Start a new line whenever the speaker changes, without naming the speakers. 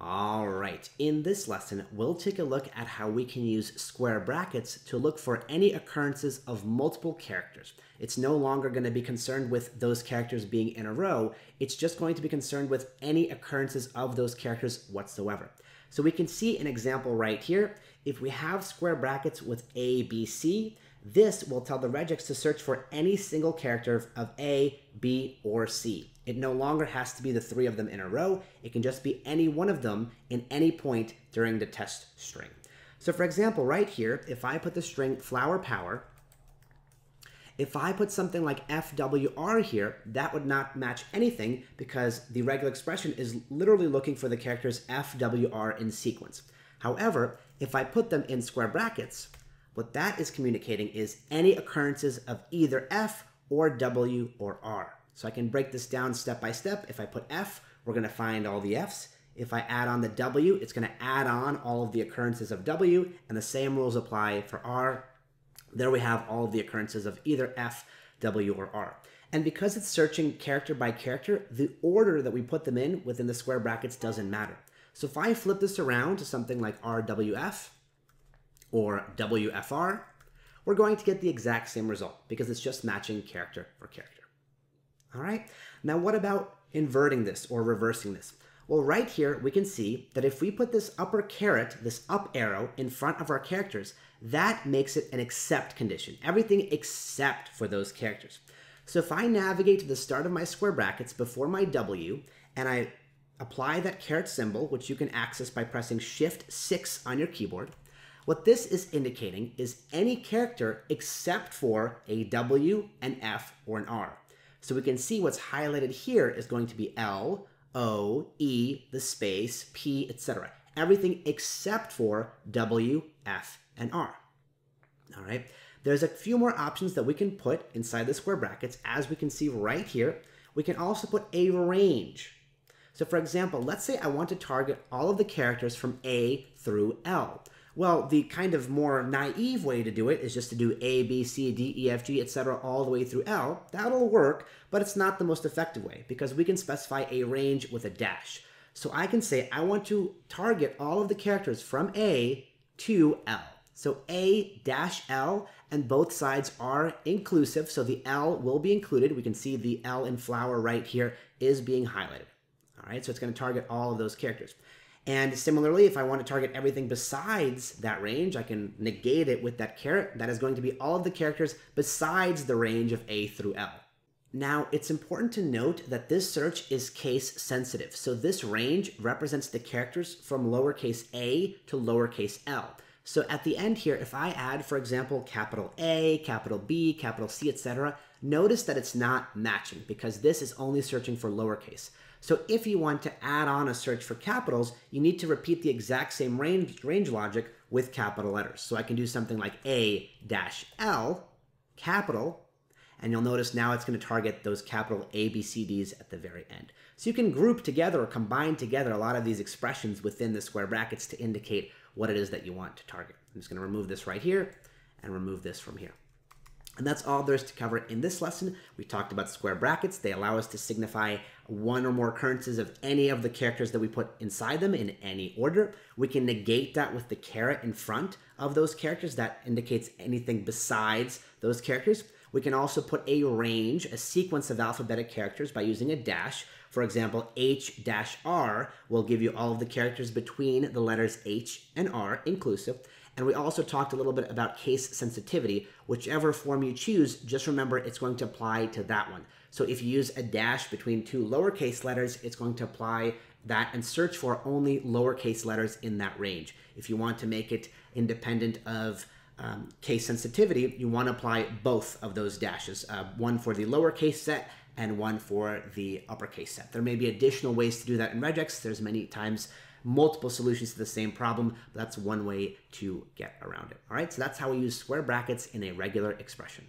All right, in this lesson, we'll take a look at how we can use square brackets to look for any occurrences of multiple characters. It's no longer going to be concerned with those characters being in a row, it's just going to be concerned with any occurrences of those characters whatsoever. So we can see an example right here. If we have square brackets with A, B, C, this will tell the regex to search for any single character of A, B, or C. It no longer has to be the three of them in a row. It can just be any one of them in any point during the test string. So for example, right here, if I put the string flower power, if I put something like FWR here, that would not match anything because the regular expression is literally looking for the characters FWR in sequence. However, if I put them in square brackets, what that is communicating is any occurrences of either F or W or R. So I can break this down step by step. If I put F, we're going to find all the Fs. If I add on the W, it's going to add on all of the occurrences of W, and the same rules apply for R. There we have all of the occurrences of either F, W, or R. And because it's searching character by character, the order that we put them in within the square brackets doesn't matter. So if I flip this around to something like RWF, or WFR, we're going to get the exact same result because it's just matching character for character. All right, now what about inverting this or reversing this? Well, right here, we can see that if we put this upper caret, this up arrow, in front of our characters, that makes it an except condition. Everything except for those characters. So if I navigate to the start of my square brackets before my W, and I apply that caret symbol, which you can access by pressing Shift 6 on your keyboard, what this is indicating is any character except for a W, an F, or an R. So we can see what's highlighted here is going to be L, O, E, the space, P, etc. Everything except for W, F, and R. All right. There's a few more options that we can put inside the square brackets. As we can see right here, we can also put a range. So for example, let's say I want to target all of the characters from A through L. Well, the kind of more naive way to do it is just to do A, B, C, D, E, F, G, etc. all the way through L. That'll work, but it's not the most effective way because we can specify a range with a dash. So I can say I want to target all of the characters from A to L. So A dash L and both sides are inclusive, so the L will be included. We can see the L in flower right here is being highlighted. All right, so it's going to target all of those characters. And similarly, if I want to target everything besides that range, I can negate it with that caret. That is going to be all of the characters besides the range of A through L. Now, it's important to note that this search is case sensitive. So this range represents the characters from lowercase a to lowercase l. So at the end here, if I add, for example, capital A, capital B, capital C, etc., notice that it's not matching because this is only searching for lowercase. So if you want to add on a search for capitals, you need to repeat the exact same range, range logic with capital letters. So I can do something like A dash L, capital, and you'll notice now it's going to target those capital A, B, C, Ds at the very end. So you can group together or combine together a lot of these expressions within the square brackets to indicate what it is that you want to target. I'm just going to remove this right here and remove this from here. And that's all there is to cover in this lesson. We talked about square brackets. They allow us to signify one or more occurrences of any of the characters that we put inside them in any order. We can negate that with the caret in front of those characters. That indicates anything besides those characters. We can also put a range, a sequence of alphabetic characters by using a dash. For example, H-R will give you all of the characters between the letters H and R inclusive. And we also talked a little bit about case sensitivity. Whichever form you choose, just remember it's going to apply to that one. So if you use a dash between two lowercase letters, it's going to apply that and search for only lowercase letters in that range. If you want to make it independent of um, case sensitivity, you want to apply both of those dashes, uh, one for the lowercase set and one for the uppercase set. There may be additional ways to do that in regex. There's many times multiple solutions to the same problem, but that's one way to get around it. All right, so that's how we use square brackets in a regular expression.